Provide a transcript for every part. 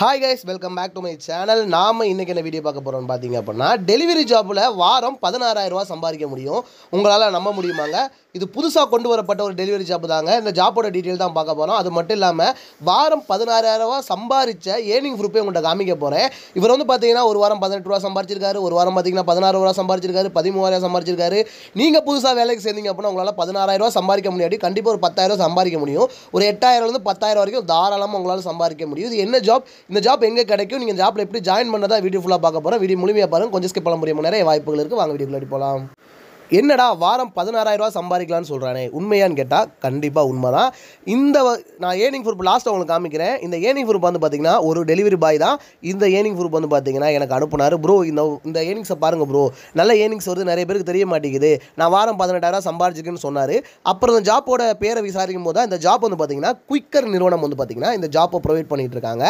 Hi guys welcome back to my channel நாம் இன்றைக்கி என்ன வீடியோ பார்க்க போறோம்னு பார்த்தீங்க அப்படின்னா டெலிவரி ஜாப்பில் வாரம் பதினாறாயிரரூவா சம்பாதிக்க முடியும். உங்களால் நம்ப முடியுமாங்க? இது புதுசாக கொண்டு வரப்பட்ட ஒரு டெலிவரி ஜாப் தாங்க. இந்த ஜாப்போட டீட்டெயில் தான் பார்க்க போகிறோம் அது மட்டும் இல்லாமல் வாரம் பதினாறாயிரரூவா சம்பாதிச்ச ஏர்னிங் ப்ரூப்பே உங்கள்கிட்ட காமிக்க போகிறேன் இவர் வந்து பார்த்தீங்கன்னா ஒரு வாரம் பதினெட்டு ரூபா சம்பாரிச்சிருக்காரு ஒரு வாரம் பார்த்தீங்கன்னா பதினாறு ரூபா சம்பாரிச்சிருக்காரு பதிமூவாயிரம் சம்பாரிச்சிருக்காரு நீங்கள் புதுசாக வேலைக்கு சேர்ந்தீங்க அப்படின்னா உங்களால் பதினாறாயிரம் சம்பாதிக்க முடியாது கண்டிப்பாக ஒரு பத்தாயிரம் சம்பாதிக்க முடியும். ஒரு எட்டாயிரம்லேருந்து பத்தாயிரம் வரைக்கும் தாராளமாக உங்களால் சம்பாதிக்க முடியும். இது என்ன ஜாப் இந்த ஜாப் எங்கே கிடைக்கும்? நீங்கள் ஜாப்பில் எப்படி ஜாயின் பண்ணதான் வீடியோ ஃபுல்லாக பார்க்க போகிறோம் வீடியோ முழுமையாக பாருங்க. கொஞ்சம் ஸ்கிப் பண்ண முடியும் நிறைய வாய்ப்புகள் இருக்குது வாங்க வீடியோக்குள்ளே போகலாம் என்னடா வாரம் பதினாறாயிரம் ரூபா சம்பாதிக்கலாம்னு சொல்கிறானே உண்மையான்னு கேட்டால் கண்டிப்பாக உண்மை தான் இந்த நான் ஏர்னிங் ப்ரூஃப் லாஸ்ட் உங்களுக்கு காமிக்கிறேன். இந்த ஏர்னிங் ப்ரூஃப் வந்து பார்த்தீங்கன்னா ஒரு டெலிவரி பாய் தான். இந்த ஏர்னிங் ப்ரூஃப் வந்து பார்த்தீங்கன்னா எனக்கு அனுப்புனார் ப்ரோ இந்த இந்த ஏர்னிங்ஸை பாருங்கள் ப்ரோ நல்ல ஏர்னிங்ஸ் வருது நிறைய பேருக்கு தெரிய மாட்டேங்குது. நான் வாரம் பதினெட்டாயிரம் சம்பாதிச்சிருக்கேன்னு சொன்னார். அப்புறம் இந்த ஜாப்போட பேரை விசாரிக்கும் போது தான் இந்த ஜாப் வந்து பார்த்தீங்கன்னா குயிக்கர் நிறுவனம் வந்து பார்த்தீங்கன்னா இந்த ஜாப்பை ப்ரொவைட் பண்ணிகிட்டு இருக்காங்க.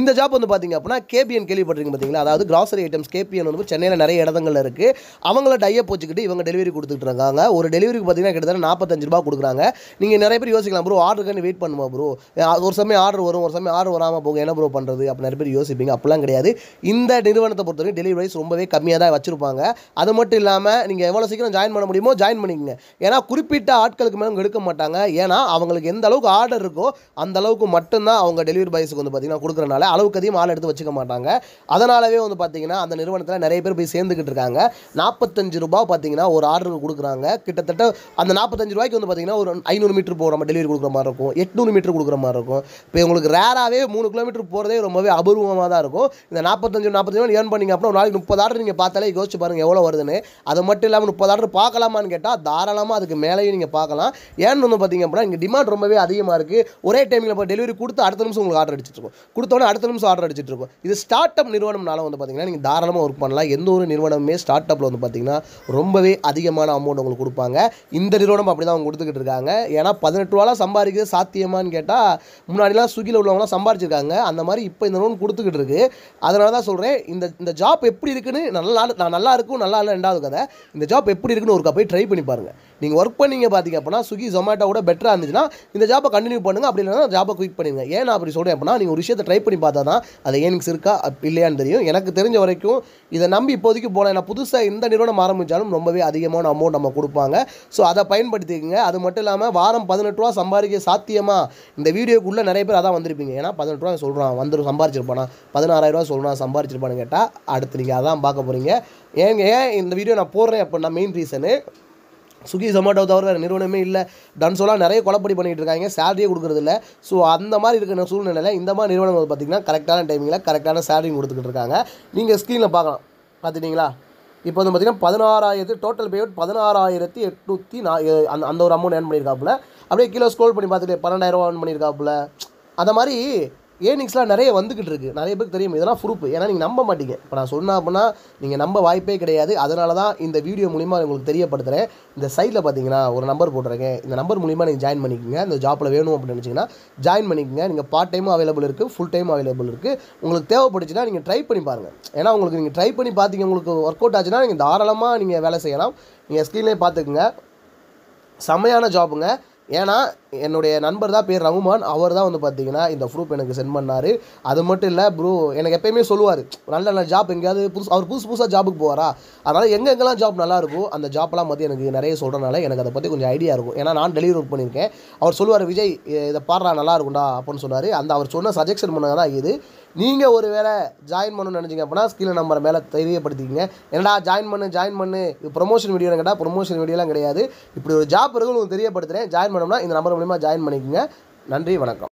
இந்த ஜாப் வந்து பார்த்தீங்க அப்படின்னா கேபிஎன் கேள்விப்பட்டிருக்கீங்க பார்த்தீங்களா அதாவது கிராசரி ஐட்டம்ஸ் கேபிஎன் வந்து சென்னையில் நிறைய இடங்கள்ல இருக்குது அவங்கள டையப் வச்சுக்கிட்டு இவங்க டெலிவரி கொடுத்துட்டு இருக்காங்க. ஒரு டெலிவரிக்கு பார்த்தீங்கன்னா கிட்டத்தட்ட நாற்பத்தஞ்சு ரூபா கொடுக்குறாங்க. நீங்கள் நிறைய பேர் யோசிக்கலாம் ப்ரோ ஆர்டருக்கான வெயிட் பண்ணுமா ப்ரோ. ஒரு சமயம் ஆர்டர் வரும் ஒரு சமயம் ஆர்டர் வராமல் போகும். என்ன ப்ரோ பண்ணுறது அப்படி நிறைய பேர் யோசிப்பீங்க. அப்படிலாம் கிடையாது. இந்த நிறுவனத்தை பொறுத்தவரைக்கும் டெலிவரி ப்ரைஸ் ரொம்பவே கம்மியாக தான் வச்சிருப்பாங்க. அது மட்டும் இல்லாமல் நீங்கள் எவ்வளோ சீக்கிரம் ஜாயின் பண்ண முடியுமோ ஜாயின் பண்ணிக்கங்க. ஏன்னா குறிப்பிட்ட ஆட்களுக்கு மேலே எடுக்க மாட்டாங்க. ஏன்னா அவங்களுக்கு எந்த அளவுக்கு ஆர்டர் இருக்கோ அந்த அளவுக்கு மட்டும்தான் அவங்க டெலிவரி பாய்ஸுக்கு வந்து பார்த்தீங்கன்னா கொடுக்குறனால அளவுக்கு அதிகம் ஆள் எடுத்து வச்சுக்க மாட்டாங்க. அதனாலவே வந்து பார்த்தீங்கன்னா அந்த நிறுவனத்தில் நிறைய பேர் போய் சேர்ந்துக்கிட்டு இருக்காங்க. நாற்பத்தஞ்சு ரூபா பார்த்தீங்கன்னா ஒரு ஆர்டர் கொடுக்குறாங்க. கிட்டத்தட்ட அந்த நாற்பத்தஞ்சு ரூபாய்க்கு வந்து பார்த்தீங்கன்னா ஒரு ஐநூறு மீட்டர் போகிற மாதிரி டெலிவரி கொடுக்குற மாதிரி இருக்கும். எட்நூறு மீட்டர் கொடுக்குற மாதிரி இருக்கும். இப்போ உங்களுக்கு ரேராகவே மூணு கிலோமீட்டர் போகிறதே ரொம்பவே அபூர்வமாக தான் இருக்கும். இந்த நாற்பத்தஞ்சு நாற்பத்தஞ்சு ரூபாய் ஏர்ன் பண்ணீங்க அப்புறம் ஒரு நாளைக்கு முப்பது ஆர்டர் நீங்கள் பார்த்தாலே யோசிச்சு பாருங்கள் எவ்வளோ வருதுன்னு. அது மட்டும் இல்லாமல் முப்பது ஆர்டர் பார்க்கலாமான்னு கேட்டால் தாராளமாக அதுக்கு மேலேயும் நீங்கள் பார்க்கலாம். ஏன்னு வந்து பார்த்தீங்க அப்படின்னா இங்கே டிமாண்ட் ரொம்பவே அதிகமாக இருக்குது ஒரே டைமில் இப்போ டெலிவரி கொடுத்து அடுத்த நிமிஷம் உங்களுக்கு ஆர்டர் அடிச்சிட்டு இருக்கும். அடுத்த நிமிஷம் ஆர்டர் அடிச்சிட்டு இருக்கும். இது ஸ்டார்ட் அப் நிறுவனம்னால வந்து பார்த்தீங்கன்னா நீங்கள் தாராளமாக ஒர்க் பண்ணலாம். எந்த ஒரு நிறுவனமே ஸ்டார்ட் அப்பில் வந்து பார்த்தீங்கன்னா ரொம்பவே அதிகமான அமௌண்ட் உங்களுக்கு கொடுப்பாங்க. இந்த நிறுவனம் அப்படி தான் அவங்க கொடுத்துக்கிட்டு இருக்காங்க. ஏன்னா பதினெட்டு ரூபாலாம் சம்பாதிக்கிறது சாத்தியமான்னு கேட்டால் முன்னாடிலாம் ஸ்விக்கியில் உள்ளவங்களாம் சம்பாரிச்சிருக்காங்க அந்த மாதிரி இப்போ இந்த லோன் கொடுத்துக்கிட்டு இருக்கு. அதனால தான் சொல்கிறேன் இந்த இந்த ஜாப் எப்படி இருக்குன்னு நல்லா நான் நல்லா இருக்கும் நல்லா இல்லை ரெண்டாவது கதை. இந்த ஜாப் எப்படி இருக்குன்னு ஒரு போய் ட்ரை பண்ணி பாருங்கள் நீங்கள் ஒர்க் பண்ணீங்க பார்த்தீங்க அப்படின்னா ஸ்விக்கி ஜொமேட்டோட பெட்டராக இருந்துச்சுன்னா இந்த ஜாப்பை கண்டினியூ பண்ணுங்கள் அப்படி இல்லைன்னா ஜாப்பை குயிக் பண்ணிடுங்க. ஏன் நான் அப்படி சொல்கிறேன் அப்படின்னா நீங்கள் ஒரு விஷயத்தை ட்ரை பண்ணி பார்த்தா தான் அது ஏனிங்ஸ் இருக்கா இல்லையான்னு தெரியும். எனக்கு தெரிஞ்ச வரைக்கும் இதை நம்பி இப்போதைக்கு போனேன் நான் புதுசாக எந்த நிறுவனம் ஆரம்பித்தாலும் ரொம்பவே அதிகமாக அதிகமான அமௌண்ட் நம்ம கொடுப்பாங்க. ஸோ அதை பயன்படுத்திக்கங்க. அது மட்டும் இல்லாமல் வாரம் பதினெட்டு ரூபா சம்பாதிக்க சாத்தியமாக இந்த வீடியோக்குள்ளே நிறைய பேர் அதான் வந்திருப்பீங்க. ஏன்னா பதினெட்டு ரூபா சொல்கிறான் வந்து சம்பாரிச்சிருப்பானா பதினாறாயிரம் ரூபா சொல்கிறான் சம்பாரிச்சிருப்பானு கேட்டால் அடுத்து நீங்கள் அதான் பார்க்க போகிறீங்க ஏங்க ஏன் இந்த வீடியோ நான் போடுறேன் அப்படின்னா மெயின் ரீசனு சுகி ஜொமேட்டோ தவிர வேறு நிறுவனமே இல்லை. டன்ஸோலாம் நிறைய கொலப்படி பண்ணிட்டு இருக்காங்க. சேலரியே கொடுக்குறதில்ல ஸோ அந்த மாதிரி இருக்கிற சூழ்நிலையில் இந்த மாதிரி நிறுவனங்கள் பார்த்திங்கன்னா கரெக்டான டைமிங்கில் கரெக்டான சேலரி கொடுத்துக்கிட்டு இருக்காங்க. நீங்கள் ஸ்க்ரீனில் பார்க்கலாம். பார்த்துட்டிங்களா இப்போ வந்து பார்த்தீங்கன்னா பதினாறாயிரத்து டோட்டல் பேமெண்ட் பதினாறாயிரத்தி எட்நூற்றி நா அந்த அந்த ஒரு அமௌண்ட் ஏர்ன் பண்ணியிருக்காப்புல அப்படியே கீழே ஸ்க்ரோல் பண்ணி பார்த்துட்டு பன்னெண்டாயிரம் ஏர்ன் பண்ணியிருக்காப்புல அந்த மாதிரி ஏர்னிங்ஸ்லாம் நிறைய வந்துக்கிட்டு இருக்குது நிறைய பேருக்கு தெரியும். இதெல்லாம் ப்ரூஃப் ஏன்னா நீங்கள் நம்ப மாட்டீங்க. இப்போ நான் சொன்ன அப்படின்னா நீங்கள் நம்ப வாய்ப்பே கிடையாது. அதனால தான் இந்த வீடியோ மூலிமா உங்களுக்கு தெரியப்படுத்துகிறேன் இந்த சைடில் பார்த்தீங்கன்னா ஒரு நம்பர் போட்டிருக்கேன். இந்த நம்பர் மூலிமா நீங்கள் ஜாயின் பண்ணிக்கோங்க. இந்த ஜாப்பில் வேணும் அப்படின்னு நினச்சிங்கன்னா ஜாயின் பண்ணிக்கோங்க. நீங்கள் பார்ட் டைமும் அவைலபிள் இருக்குது ஃபுல் டைம் அவைலபிள் இருக்குது உங்களுக்கு தேவைப்பட்டுச்சுன்னா நீங்கள் ட்ரை பண்ணி பாருங்கள் ஏன்னா உங்களுக்கு நீங்கள் ட்ரை பண்ணி பார்த்தீங்க உங்களுக்கு ஒர்க் அவுட் ஆச்சுன்னா நீங்கள் தாராளமாக நீங்கள் வேலை செய்யலாம். நீங்கள் ஸ்க்ரீன்லேயே பார்த்துக்குங்க செம்மையான ஜாப்புங்க ஏன்னா என்னுடைய நண்பர் தான் பேர் ரகுமான். அவர் தான் வந்து பார்த்தீங்கன்னா இந்த ப்ரூஃப் எனக்கு சென்ட் பண்ணார். அது மட்டும் இல்லை ப்ரூ எனக்கு எப்பயுமே சொல்லுவார் நல்ல நல்ல ஜாப் எங்கேயாவது புதுசு அவர் புதுசு புதுசாக ஜாபுக்கு போவாரா? அதனால் எங்கே எங்கெல்லாம் ஜாப் நல்லாயிருக்கோ அந்த ஜாப்லாம் பற்றி எனக்கு நிறைய சொல்கிறனால எனக்கு அதை பற்றி கொஞ்சம் ஐடியா இருக்கும். ஏன்னா நான் டெலிவரி ஒர்க் பண்ணியிருக்கேன். அவர் சொல்லுவார் விஜய் இதை பாடுறா நல்லா இருக்கும்டா அப்படின்னு சொன்னார். அந்த அவர் சொன்ன சஜெக்ஷன் பண்ணாங்க தான் இது. நீங்கள் ஒரு வேளை ஜாயின் பண்ணணும்னு நினச்சிங்க அப்படின்னா ஸ்கில் நம்பரை மேலே தெரியப்படுத்திக்கிங்க. என்னடா ஜாயின் பண்ணு ஜாயின் பண்ணு. இது ப்ரொமோஷன் வீடியோ கேட்டால் ப்ரொமோஷன் வீடியோலாம் கிடையாது. இப்படி ஒரு ஜாப் இருக்கு உங்களுக்கு தெரியப்படுத்துகிறேன் ஜாயின் பண்ணோம்னா இந்த நம்பர் மூலிமா ஜாயின் பண்ணிக்கோங்க. நன்றி வணக்கம்.